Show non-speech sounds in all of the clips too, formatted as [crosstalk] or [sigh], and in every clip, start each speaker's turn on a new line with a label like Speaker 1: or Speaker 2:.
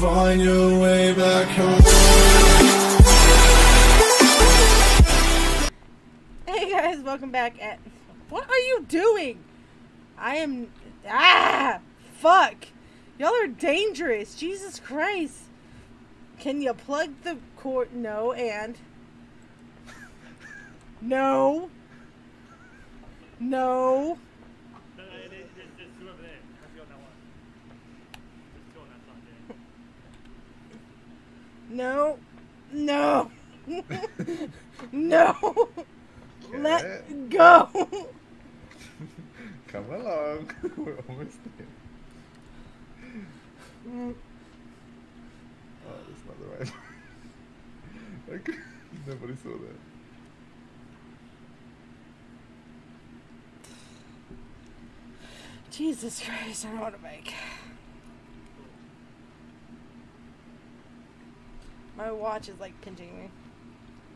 Speaker 1: find your way back home.
Speaker 2: Hey guys, welcome back at. What are you doing? I am. Ah! Fuck! Y'all are dangerous. Jesus Christ. Can you plug the cord? No, and. No. No.
Speaker 3: No, no, there's, there's, there's two over there. Have you on that one? There's two on that side, yeah.
Speaker 2: No. no. [laughs]
Speaker 4: Okay.
Speaker 2: Let go. [laughs]
Speaker 4: Come along. [laughs] We're almost there. Mm. Oh, that's not the right one. Okay. Nobody saw that.
Speaker 2: Jesus Christ, I don't want to make. My watch is like pinching me.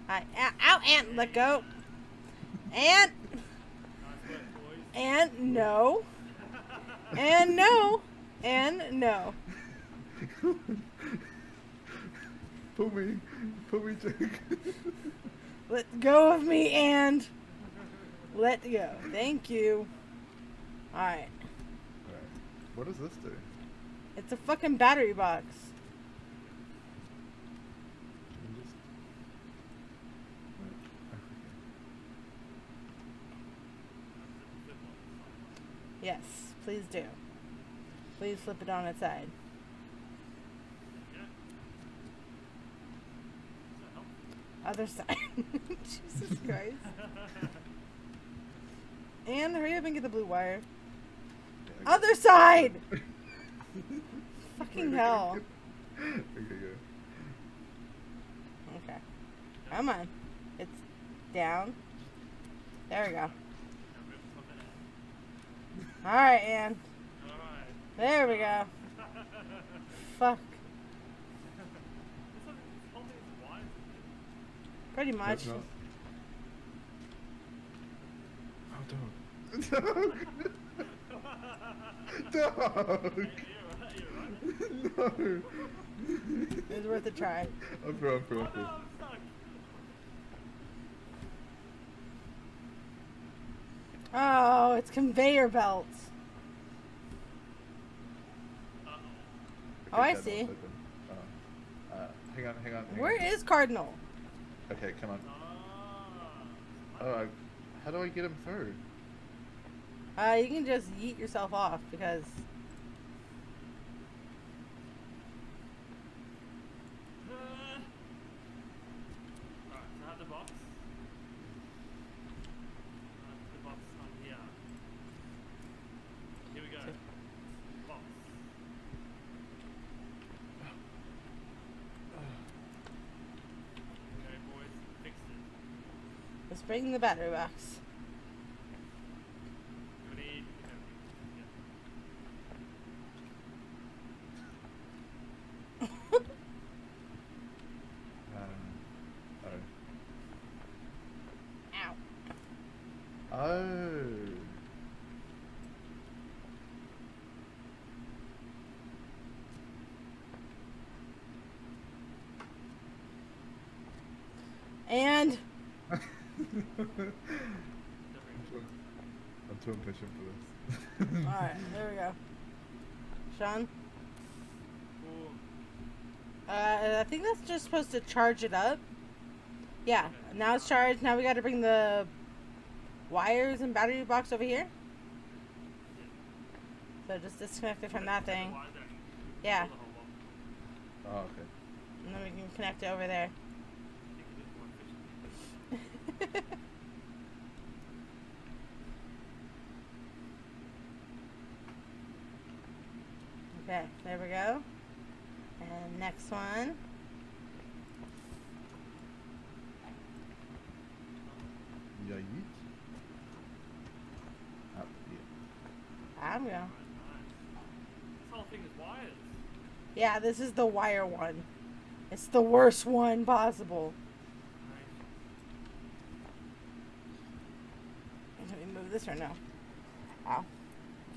Speaker 2: I, ow, ow, Ant, let go. Ant, and no. And no. And no.
Speaker 4: Pull me. Pull me, Jake. [laughs]
Speaker 2: Let go of me and let go. Thank you. Alright.
Speaker 4: Alright. What does this do?
Speaker 2: It's a fucking battery box.
Speaker 4: You just-
Speaker 2: Yes, please do. Please flip it on its side. Other side. [laughs] Jesus Christ. And hurry up and get the blue wire. Other side! Fucking hell.
Speaker 4: Okay.
Speaker 2: Okay. Come on. It's down. There we go.
Speaker 3: Now rip something out.
Speaker 2: Alright, Ann.
Speaker 3: Alright.
Speaker 2: There we go. [laughs] Fuck.
Speaker 3: This one- this whole thing is wide.
Speaker 2: Pretty much.
Speaker 4: Not- Oh, dog. [laughs] [laughs] Dog. Dog.
Speaker 3: You're right, you're right.
Speaker 4: no.
Speaker 2: It was worth a try.
Speaker 4: I'm through, I'm through, oh, I'm
Speaker 3: Oh
Speaker 4: through.
Speaker 3: no, I'm stuck.
Speaker 2: Oh, it's conveyor belts.
Speaker 3: Uh-oh.
Speaker 2: Oh, I
Speaker 4: that
Speaker 2: see.
Speaker 4: Oh. Uh, hang on, hang on. Hang
Speaker 2: Where
Speaker 4: on.
Speaker 2: is Cardinal?
Speaker 4: Okay, come on. Oh, I, how do I get him through?
Speaker 2: Uh, you can just yeet yourself off because
Speaker 3: Uh. Alright, so I have the box. I have the box on here. Here we go. Box. Okay, boys, fixed it.
Speaker 2: let's bring the battery box.
Speaker 3: We need.
Speaker 4: Um,
Speaker 2: Ow.
Speaker 4: oh. Oh.
Speaker 2: And
Speaker 4: I'm too, I'm too impatient for this. [laughs]
Speaker 2: alright, there we go.
Speaker 3: Shaun?
Speaker 2: Uh, I think that's just supposed to charge it up. Yeah, now it's charged. Now we gotta bring the wires and battery box over here. So just disconnect it from that thing.
Speaker 3: Why is that?
Speaker 2: Yeah,
Speaker 3: The whole box.
Speaker 4: Oh, okay.
Speaker 2: and then we can connect it over there.
Speaker 3: I think it is more efficient. [laughs]
Speaker 2: Okay, there we go. And next one.
Speaker 4: Yeah. Up here.
Speaker 2: I'm going.
Speaker 3: This whole thing is wires.
Speaker 2: Yeah, this is the wire one. It's the worst one possible.
Speaker 3: Nice.
Speaker 2: Let me move this or no? Ow.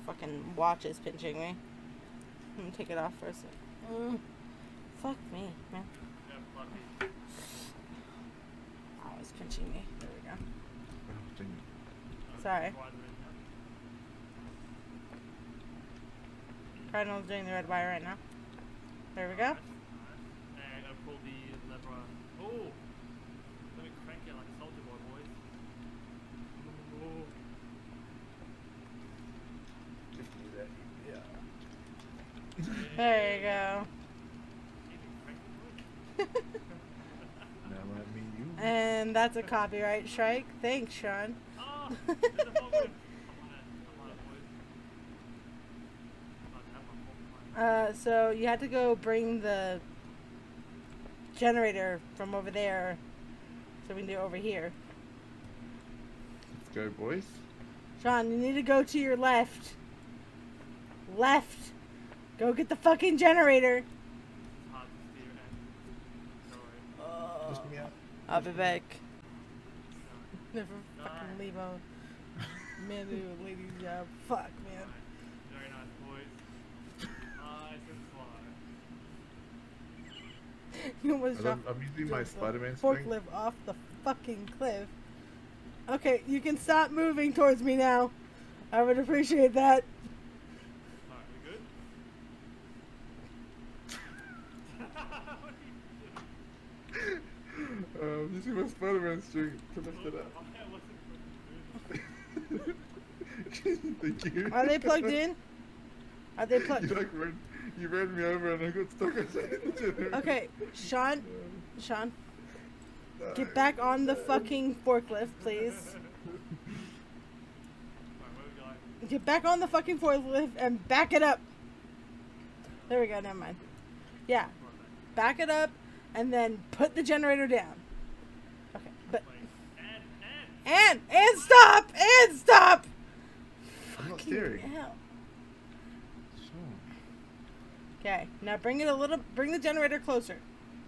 Speaker 2: Fucking watch is pinching me. Let me take it off for a sec. Mm. Fuck me, man.
Speaker 3: Yeah.
Speaker 2: Oh, it's pinching me. There we go. Sorry. Cardinal's doing the red wire right now. There we go.
Speaker 3: And I pull the lever. Oh! Let me crank it like a soldier boy, boys. Ooh.
Speaker 4: Just do that. Yeah.
Speaker 2: There you go.
Speaker 3: Even crank it, boys.
Speaker 4: Now let me you.
Speaker 2: And that's a copyright strike. Thanks, Shaun.
Speaker 3: Oh! There's a phone booth. I'm on it. I'm on it, boys. I'm about to have my phone line.
Speaker 2: Uh, so you had to go bring the generator from over there so we can do it over here.
Speaker 4: Let's go, boys.
Speaker 2: Shaun, you need to go to your left. Left. Go get the fucking generator.
Speaker 3: It's hard to steer and. Sorry.
Speaker 4: Just me out.
Speaker 2: I'll be back.
Speaker 3: No.
Speaker 2: Never fucking
Speaker 3: Nice.
Speaker 2: leave a man to do a lady's job. Fuck, man.
Speaker 3: Nice. Very nice, boys. Nice and slow.
Speaker 2: You almost
Speaker 4: I'm,
Speaker 2: dropped
Speaker 4: I'm using my Spider-Man string.
Speaker 2: forklift off the fucking cliff. Okay, you can stop moving towards me now. I would appreciate that.
Speaker 3: Alright, we good? what are you doing?
Speaker 4: Um, using my Spider-Man string to lift it up.
Speaker 3: Yeah, what's it-
Speaker 4: Thank you.
Speaker 2: Are they plugged in? Are they [laughs]
Speaker 4: You
Speaker 2: plugged?
Speaker 4: like ran, you ran me over and I got stuck [laughs] outside the generator.
Speaker 2: Okay, Shaun,
Speaker 4: Um,
Speaker 2: Shaun,
Speaker 4: uh,
Speaker 2: get back on the fucking forklift, please.
Speaker 3: Alright, where we going?
Speaker 2: Get back on the fucking forklift and back it up. There we go. Never mind. Yeah, back it up and then put the generator down. Okay, but
Speaker 3: back. Wait. And, and!
Speaker 2: and and stop and stop.
Speaker 4: I'm not
Speaker 2: Fucking
Speaker 4: steering.
Speaker 2: hell. Okay, now bring it a little. Bring the generator closer.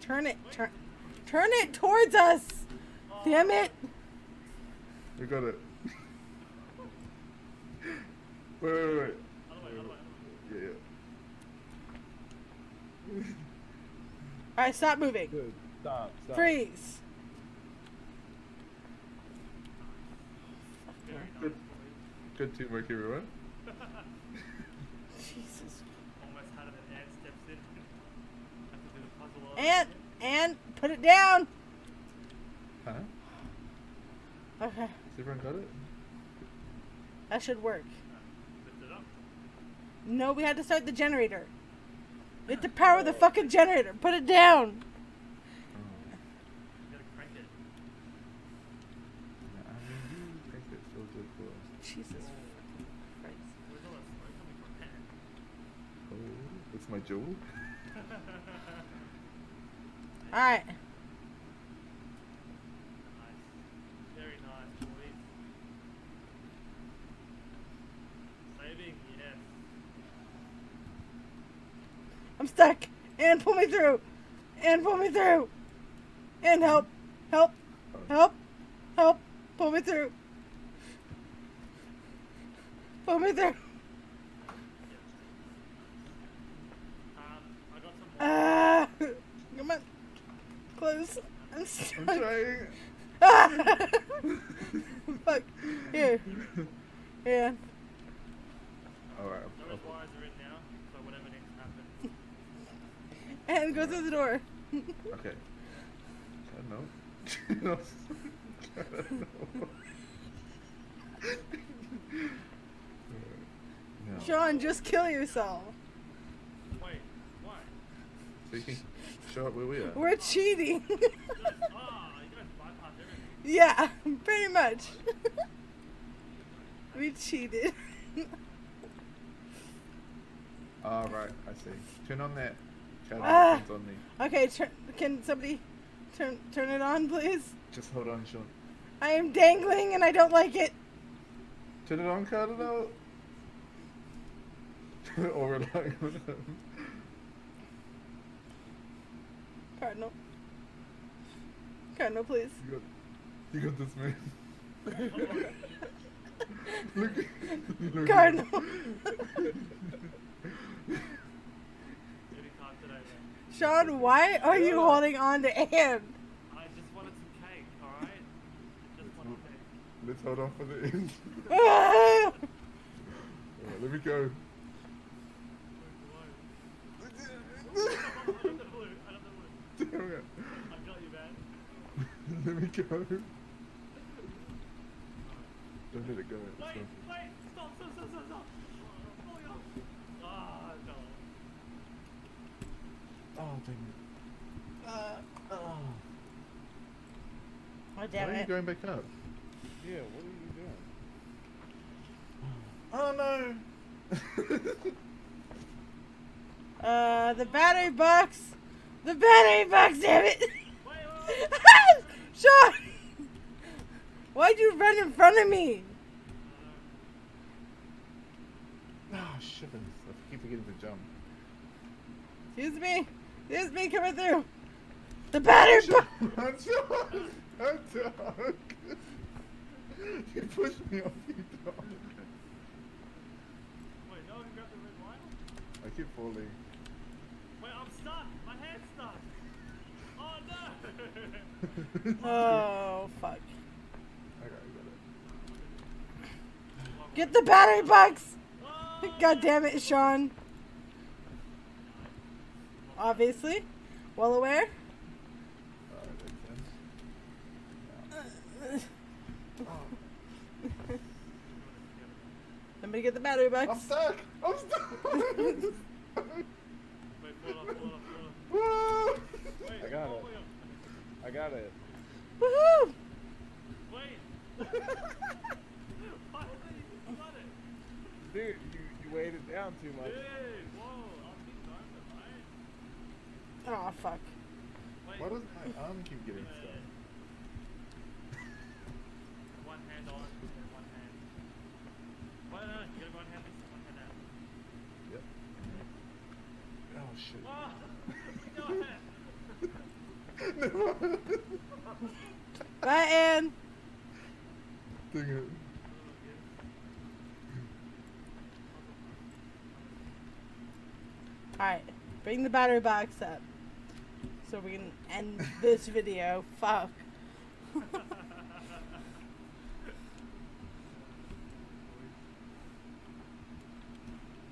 Speaker 2: Turn it. Turn. Turn it towards us. Damn it.
Speaker 4: We got it. [laughs] wait, wait, wait.
Speaker 3: Way, other way, other way.
Speaker 4: Yeah, yeah.
Speaker 2: All right, stop moving.
Speaker 4: Good. Stop, stop.
Speaker 2: Freeze.
Speaker 3: Very nice,
Speaker 4: Good.
Speaker 3: boys.
Speaker 4: Good teamwork, everyone.
Speaker 2: Jesus.
Speaker 3: Almost had it and steps in. Have to do the puzzle all over
Speaker 2: And put it down.
Speaker 4: Huh?
Speaker 2: Okay,
Speaker 4: Has everyone got it?
Speaker 2: that should work.
Speaker 3: Lift it up.
Speaker 2: No, we had to start the generator. We had to [laughs] power the oh. fucking generator. Put it down.
Speaker 4: Oh.
Speaker 3: You gotta crank it.
Speaker 4: I mean, you think it's so good for us.
Speaker 2: Jesus Christ.
Speaker 3: Where's all that smoke coming from? Ann?
Speaker 4: Oh, it's my jewel. [laughs]
Speaker 2: All right.
Speaker 3: Very nice, boys. Saving.
Speaker 2: I'm stuck. And pull me through. And pull me through. And help. Help. Help. Help. Pull me through. Pull me through.
Speaker 3: Um, I got some more.
Speaker 2: Ah. Come on. Close. [laughs] I'm
Speaker 4: I'm trying. [laughs]
Speaker 2: Fuck. Here. Yeah.
Speaker 4: Alright.
Speaker 3: Those wires are in now, so whatever needs to happen. [laughs]
Speaker 2: And go through the door.
Speaker 4: Okay. I don't know. I don't know. no.
Speaker 2: Shaun, just kill yourself.
Speaker 3: Wait, why?
Speaker 4: So you can show up where we are.
Speaker 2: We're cheating.
Speaker 3: You guys, [laughs] ah, you guys [laughs] bypass everything.
Speaker 2: yeah, pretty much. [laughs] we cheated.
Speaker 4: Alright, I see. Turn on that. Shadow
Speaker 2: Ah.
Speaker 4: on me.
Speaker 2: okay, turn, can somebody turn turn it on, please?
Speaker 4: Just hold on, Shaun.
Speaker 2: I am dangling and I don't like it.
Speaker 4: Turn it on, Cardinal. or relying on him.
Speaker 2: Cardinal. Cardinal, please.
Speaker 4: You got, you got this, man. look, look.
Speaker 2: Cardinal.
Speaker 3: Really hard today, man.
Speaker 2: Shaun, why are you holding on to Anne?
Speaker 3: I just wanted some cake, alright? Just wanted cake.
Speaker 4: Let's hold on for the end. [laughs] Alright, let me go.
Speaker 3: I got the blue. I got the blue.
Speaker 4: Damn it.
Speaker 3: I got you, man.
Speaker 4: Let me go. Don't let it go. It's
Speaker 3: Wait, wait, stop, stop, stop, stop, stop. Oh, my God. Ah, no.
Speaker 4: Oh, dang it. Uh, oh.
Speaker 2: Oh,
Speaker 4: Why
Speaker 2: damn
Speaker 4: are you going back up?
Speaker 5: Yeah, what are you doing?
Speaker 4: Oh no!
Speaker 2: Uh, the battery box. The battery box, damn it.
Speaker 3: Wait, wait, wait.
Speaker 2: Shaun! Why'd you run in front of me?
Speaker 4: oh, shit. I keep forgetting to jump.
Speaker 2: Excuse me. Excuse me coming through. The battery box.
Speaker 4: I'm dog! I'm dog! You pushed me off, you dog.
Speaker 3: Wait, no one can grab the red wire?
Speaker 4: I keep falling.
Speaker 3: Wait, I'm stuck. My hand's stuck. Oh, no.
Speaker 2: Oh, fuck.
Speaker 4: I got it,
Speaker 2: Get the battery box. [laughs] God damn it, Shaun. Obviously. Well aware.
Speaker 4: got it. Alright, makes sense.
Speaker 2: Somebody get the battery
Speaker 4: I'm
Speaker 2: box.
Speaker 4: stuck! I'm stuck! [laughs]
Speaker 3: Wait, pull it up, pull it up, pull it up.
Speaker 4: Whoa!
Speaker 3: Wait,
Speaker 5: I got
Speaker 3: oh,
Speaker 5: it.
Speaker 3: wait,
Speaker 5: I got it.
Speaker 2: Woohoo!
Speaker 3: Wait. Why did you got it?
Speaker 5: Dude, you, you weighed it down too much.
Speaker 3: Dude, whoa. I'll keep going, right?
Speaker 2: Oh, fuck.
Speaker 3: Wait.
Speaker 4: Why does my arm keep getting
Speaker 3: Yeah,
Speaker 4: stuck?
Speaker 3: One hand on and one hand. Wait, no, no, you gotta go one hand this, one hand out.
Speaker 4: Yep. [laughs] Oh shit. [laughs]
Speaker 3: Oh,
Speaker 2: Anne.
Speaker 4: Dang it.
Speaker 2: Alright. Bring the battery box up. So we can end this video. Fuck. [laughs]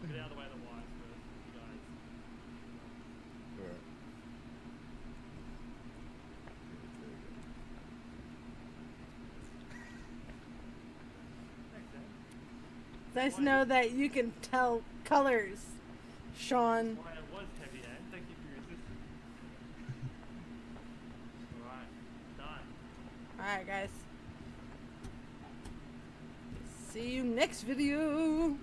Speaker 3: Get out of the way of the wires first, you guys.
Speaker 4: Alright.
Speaker 3: Thanks, Dad.
Speaker 2: It's nice to know that you can tell colors, Shaun.
Speaker 3: Why it was heavy, Anne. Thank you for your assistance. Alright, done.
Speaker 2: Alright, guys. See you next video.